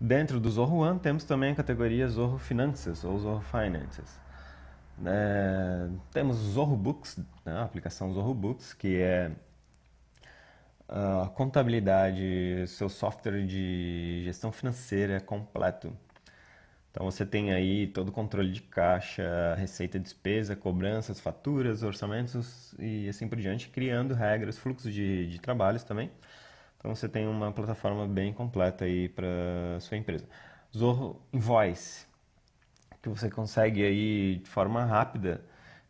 Dentro do Zorro One temos também a categoria Zorro Finanças ou Zorro Finances. É, temos Zorro Books, né, a aplicação Zorro Books, que é a contabilidade, seu software de gestão financeira completo. Então você tem aí todo o controle de caixa, receita, despesa, cobranças, faturas, orçamentos e assim por diante, criando regras, fluxos de, de trabalhos também. Então você tem uma plataforma bem completa aí para sua empresa. Zorro Invoice, que você consegue aí de forma rápida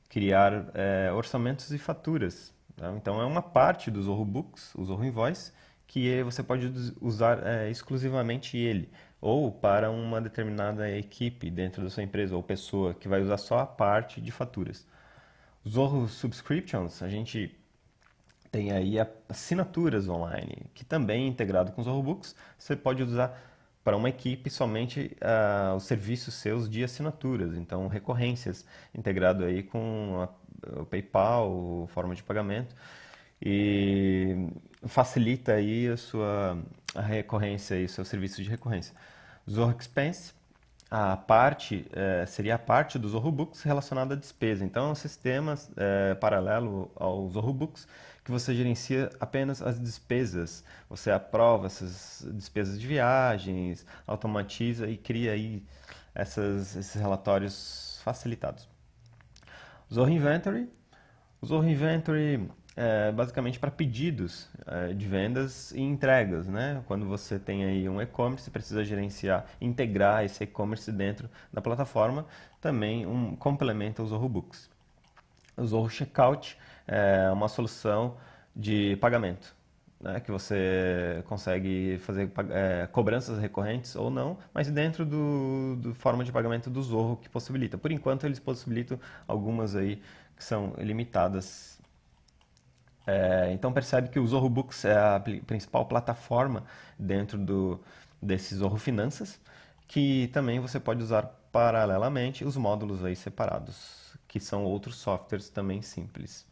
criar é, orçamentos e faturas. Tá? Então é uma parte do Zorro Books, o Zorro Invoice, que você pode usar é, exclusivamente ele ou para uma determinada equipe dentro da sua empresa ou pessoa que vai usar só a parte de faturas. Zorro Subscriptions, a gente tem aí assinaturas online, que também é integrado com os Books, você pode usar para uma equipe somente uh, os serviços seus de assinaturas, então recorrências integrado aí com a, o PayPal, forma de pagamento e facilita aí a sua a recorrência e seu serviço de recorrência. Zorro Expense, a parte é, seria a parte do Zorro Books relacionada à despesa. Então, é um sistema é, paralelo ao Zorro Books que você gerencia apenas as despesas. Você aprova essas despesas de viagens, automatiza e cria aí essas, esses relatórios facilitados. Zorro Inventory. O Zorro Inventory é, basicamente para pedidos é, de vendas e entregas, né? Quando você tem aí um e-commerce, precisa gerenciar, integrar esse e-commerce dentro da plataforma, também um complementa o Zorro Books. O Zorro Checkout é uma solução de pagamento, né? que você consegue fazer é, cobranças recorrentes ou não, mas dentro do, do forma de pagamento do Zorro que possibilita. Por enquanto eles possibilitam algumas aí que são limitadas é, então percebe que o Zorro Books é a principal plataforma dentro do, desse Zorro Finanças, que também você pode usar paralelamente os módulos aí separados, que são outros softwares também simples.